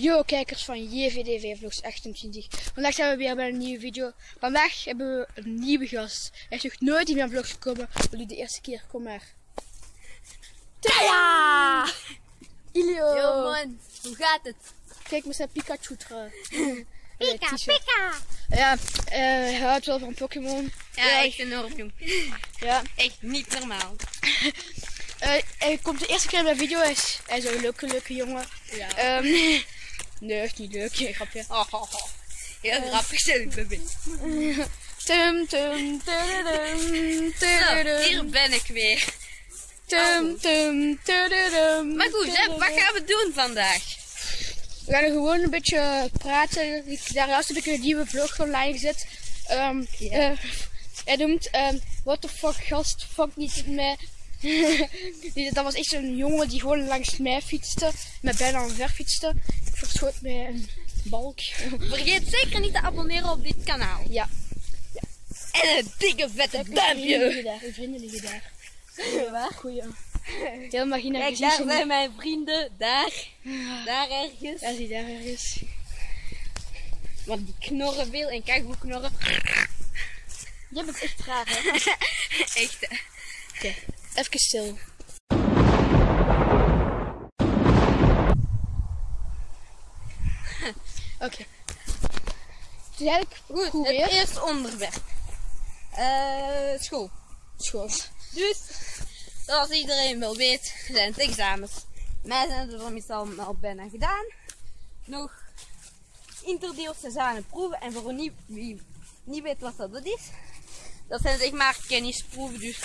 Yo kijkers van JVDV Vlogs 28. Vandaag zijn we weer bij een nieuwe video. Vandaag hebben we een nieuwe gast. Hij is nog nooit in mijn vlog gekomen. Wil u de eerste keer? Kom maar. Ja! Ilio! Yo man, hoe gaat het? Kijk met zijn Pikachu trui. Pika, pika! Ja, eh, hij houdt wel van Pokémon. Ja, echt enorm jong. Ja. Echt niet normaal. Eh, hij komt de eerste keer in mijn video. Hij is, hij is een leuke, leuke jongen. Ja. Ehm, nee, is niet leuk. Nee, grapje. Oh, oh, oh. Heel grappig zo, baby. Tum, tum, tududum, Zo, tududum, hier ben ik weer. tum, tum, tududum, Maar goed, hè, wat gaan we doen vandaag? We gaan gewoon een beetje praten. Ik, daarnaast heb ik een nieuwe vlog online gezet. Ja. eh, hij noemt ehm What the fuck gast, fuck niet met mij. Dat was echt zo'n jongen die gewoon langs mij fietste. Met bijna omver fietste. Verschoot mij een balk. Vergeet zeker niet te abonneren op dit kanaal. ja. En een dikke vette duimpje. liggen daar. Uw vrienden liggen daar. Waar? Goeie. Helemaal geen Kijk, daar zijn zijn mijn vrienden. Daar. Daar ergens. Ja, zie daar ergens. Want die knorren veel en kijk hoe knorren. Jij bent echt raar, hè? Echt. Oké, even stil. Oké. Eigenlijk Goed, goed het eerste onderwerp. Eh, school. School. Dus, zoals iedereen wel weet, zijn het examens. Mij zijn er allemaal bijna gedaan. Nog interdiocesane proeven. En voor wie, niet weet wat dat is, dat zijn zeg maar kennisproeven. Dus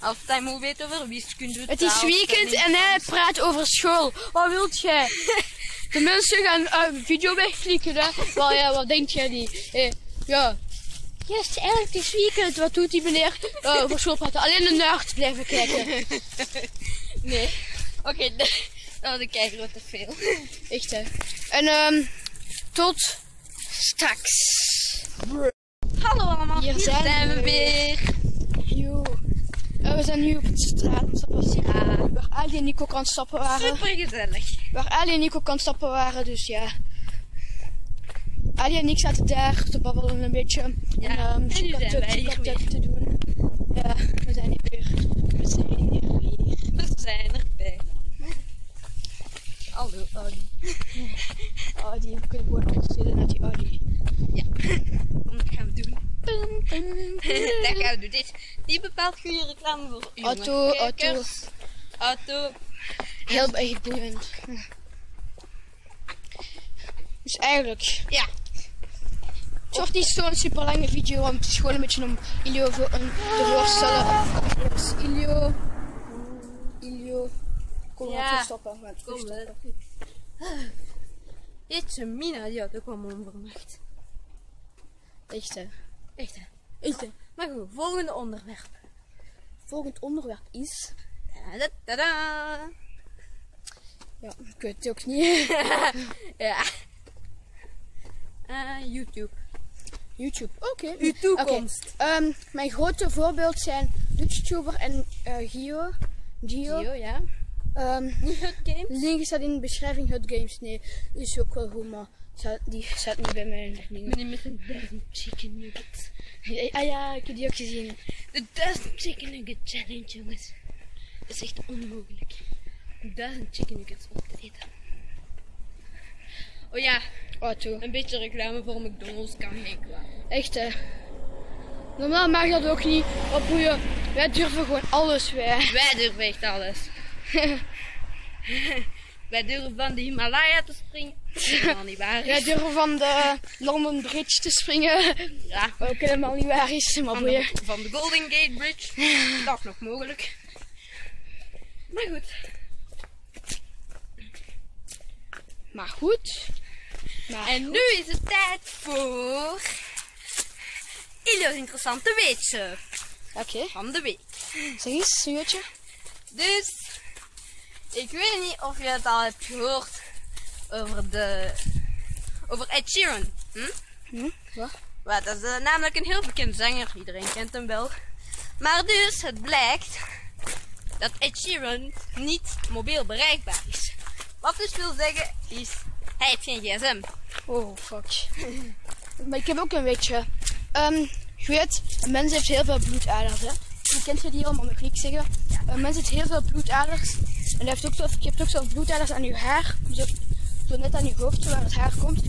als hij moet weten over wiskunde. Het is weekend en hij praat over school. Wat wilt jij? De mensen gaan een video wegklikken, hè? Wel ja, wat denk jij die? Eh, ja. Is eigenlijk is weekend. Wat doet die meneer? Eh, over school praten. Alleen de nerds blijven kijken. Nee. Oké, dat ik kijken wat te veel. Echt, hè. En ehm tot straks. Hallo allemaal, Hier hier, zijn we weer. We zijn nu op het straat aan het stappen. Ja. Waar Ali en Nico kan stappen waren. Super gezellig. Waar Ali en Nico kan stappen waren, dus ja. Ali en ik zaten daar te babbelen een beetje. Ja, en, en um, nu zijn wij hier weer. te doen. Ja, we zijn hier weer. We zijn hier weer. We zijn erbij. Hallo, Audi. Audi, we kunnen gewoon opstellen naar die Audi. Ja, dat gaan we doen. dat gaan we doen. Dit, die bepaalt goede reclame voor jonge Auto, kijkers. Auto. Heel boeiend. Dus eigenlijk, Ja, het wordt niet zo'n super lange video, want het is gewoon een beetje om Ilio voor een te voorstellen. Dus Ilio, Ilio, kom Ja. even stoppen. Want Kom, stoppen. dit is een mina, die had ook wel. Echt hè. Echt hè. Echt hè. Maar goed, volgende onderwerp. Volgend onderwerp is. Ja, ik weet het ook niet. Ja. Eh, YouTube. YouTube. Oké. Uw toekomst. Ehm, mijn grote voorbeeld zijn YouTuber en eh Gio. Gio. Gio, ja. Ehm, Niet het game. link staat in de beschrijving. Hut Games. Nee, is ook wel goed, maar die staat niet bij mijn dingen. Meneer met een chicken nuggets. Ah ja, ik heb die ook gezien. De duizend chicken nugget challenge, jongens. Dat is echt onmogelijk. Duizend chicken nuggets op te eten. Oh ja, Auto. een beetje reclame voor McDonald's kan geen kwaad. Echt hè. Normaal mag dat ook niet. Wat boeien. Wij durven gewoon alles, wij. Wij durven echt alles. Wij durven van de Himalaya te springen. Helemaal niet waar. Wij durven van de London Bridge te springen. Ja, Wat ook helemaal niet waar is, maar van de, van de Golden Gate Bridge. Dat is nog mogelijk. Maar goed. Maar goed. Maar En nu is het tijd voor... Ilio's interessante weetje Oké, van de week. zeg eens, een. Dus, ik weet niet of je het al hebt gehoord over de... Over Ed Sheeran. Hm? Hm? Wat? Maar dat is eh, namelijk een heel bekend zanger. Iedereen kent hem wel. Maar dus, het blijkt dat Ed Sheeran niet mobiel bereikbaar is. Wat dus wil zeggen is, hij heeft geen gsm. Oh, fuck. maar ik heb ook een weetje. Ehm je weet, een mens heeft heel veel bloedaders, hè. Je kent je die al, maar ik zeggen. Een mens heeft heel veel bloedaders. En heeft ook je hebt ook zo bloedaders aan je haar. Zo, zo net aan je hoofd, waar het haar komt.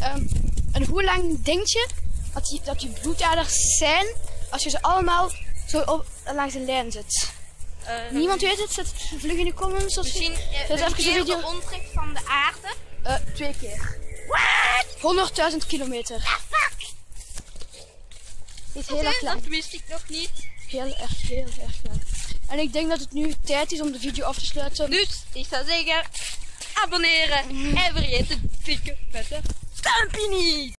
Ehm, en hoe lang denk je dat die, dat die bloedaders zijn als je ze allemaal zo op, langs een lijn zet? Eh, Niemand weet het, zet het vlug in de comments. Misschien eh, zet een keer de omtrek van de aarde. Eh, twee keer. What? 100.000 kilometer. Is heel erg lang. Dat wist ik nog niet. Heel erg, heel erg lang. En ik denk dat het nu tijd is om de video af te sluiten. Dus, ik zou zeggen, abonneren en vergeet de dikke vette duimpje niet.